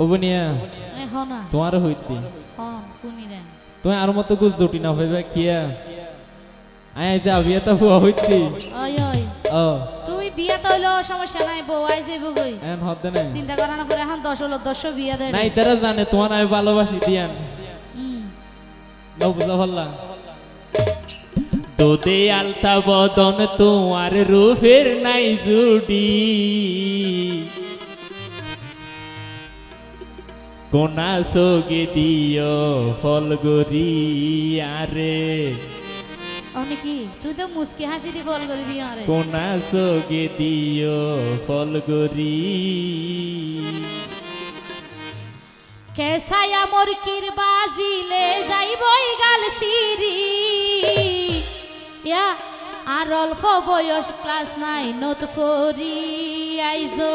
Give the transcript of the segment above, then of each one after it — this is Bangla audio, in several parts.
ওবনিয়া তোমারও হইতি। তুমি আর মতো গুজ জুটি না হইবে কিয়া? আয় যা বিয়ে তো হুয়া হইতি। ও তুই বিয়া তো হইল সমস্যা নাই বউ আই যাইব গই নাই। চিন্তা করা না করে এখন দশ হলো দশ বিয়া দেয়। নাই তারা জানে তোমার আমি ভালোবাসি দিয়ান। হুম নাও বুঝা আলতা বদন তোমার রূপের নাই জুডি। কোনা সোগে দিও ফলগরি আরে। অনেকি তুই তো মুস্কি হাসি দি বল করে দিও আরে কোনা সোগে দিও ফলগরি কেসায়া মোর কির বাজিলে যাইবই গাল সিরি ইয়া আর অল্প বয়স ক্লাস নাই নাইনত ফরি আইজো।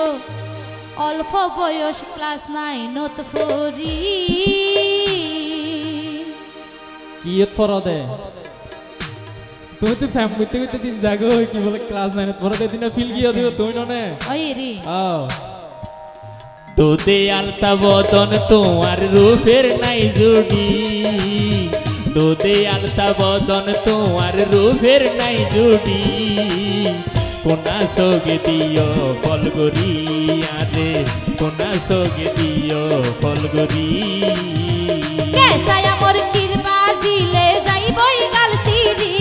অল্প বয়স ক্লাস নাইনত ফরি কি ফর দে তুমি তো ফ্যামিলি থেকে দিন জাগো কি বলে ক্লাস নাইনে পরে দিন ফিল গিয়ে দিও তুমি ননে? ওই রে। তোতে আলতা বদন তোমার রূপের নাই জুড়ি। তোতে আলতা বদন তোমার রূপের নাই জুড়ি। কোনা সোগে দিও ফলগরি আরে। কোনা সোগে দিও ফলগরি। কেসায়া মোর কির বাজিলে যাইবই গাল সিরি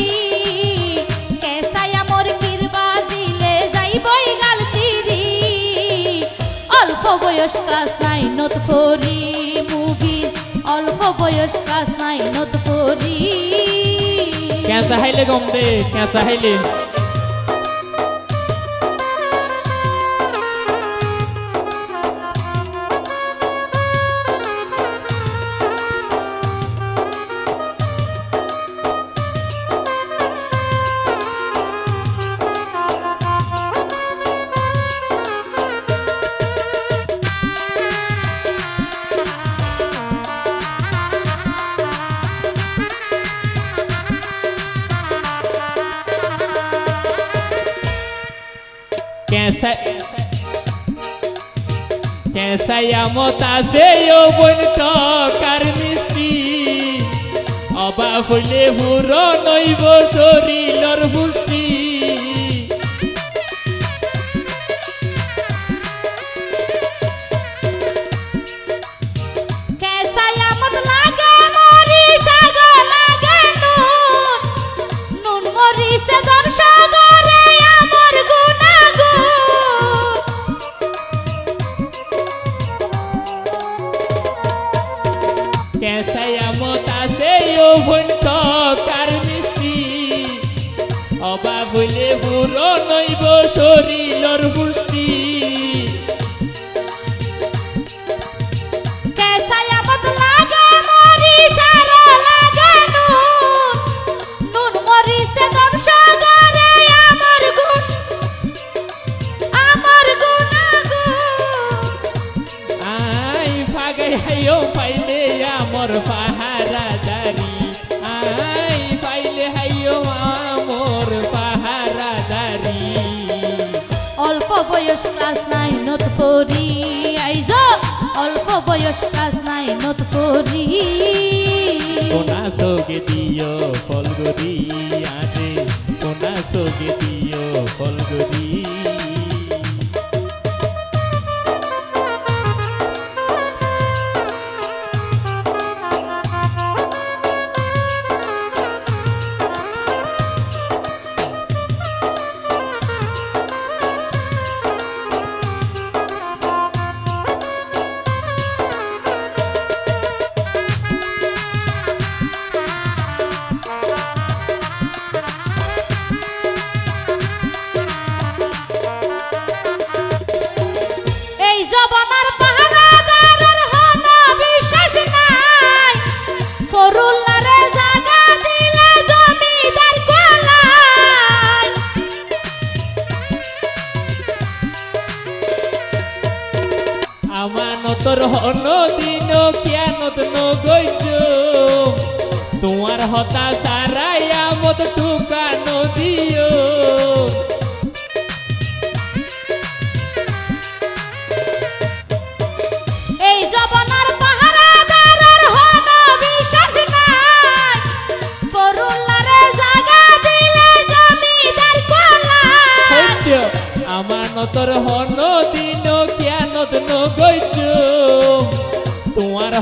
বয়স ক্লাস নাইনত ফরি মুভি। অল্প বয়স ক্লাস নাইনত ফরি ক্যাঁচা হাইলে গম দে ক্যাঁচা হাইলে कैसा আমতা সে ও বন টকার মিষ্টি অবা ফুলে হুর নইব শরীরর পুষ্টি অবা বুড়ো নৈব শরীরর পুষ্টি। বয়স ক্লাস নাইনত ফরি আইজ, অল্প বয়স ক্লাস নাইনত ফরি কোনা সোগে দিও ফলগরি আরে কোনা সোগে দিও এই নতর হনদিন জ্ঞানত নগৈচ তোমার হতা সারাইয়া মত টুকা নদীয় আমার নতর হন দিন জ্ঞানত নগৈচ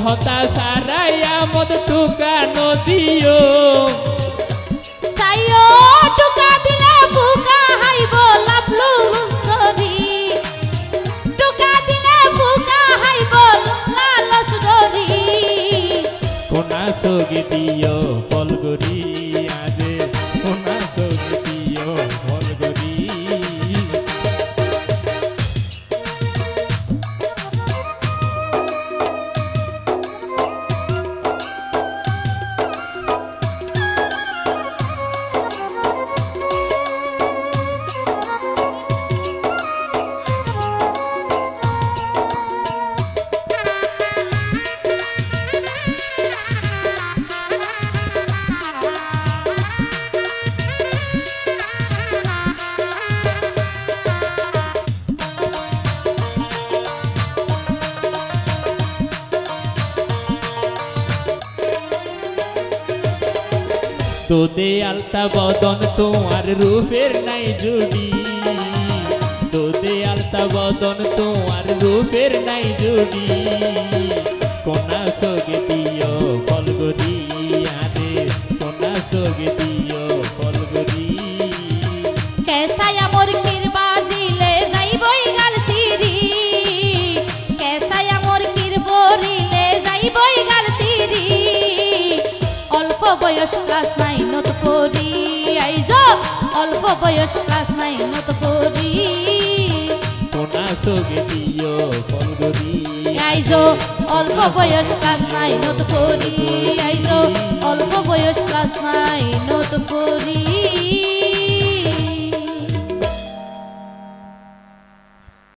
होता सारा या मद टुका नदियों। তোদে আলতা বদন তোমার রূপের নাই জুড়ি তোদে আলতা বদন তোমার রূপের নাই জুড়ি কোনা সগে বয়স ক্লাস নাইনত পড়ি আইজ অল্প বয়স ক্লাস নাইনত পড়ি কোনা সগে দিও ফলগরি আইজ অল্প বয়স ক্লাস নাইনত পড়ি আইজ অল্প বয়স ক্লাস নাইনত পড়ি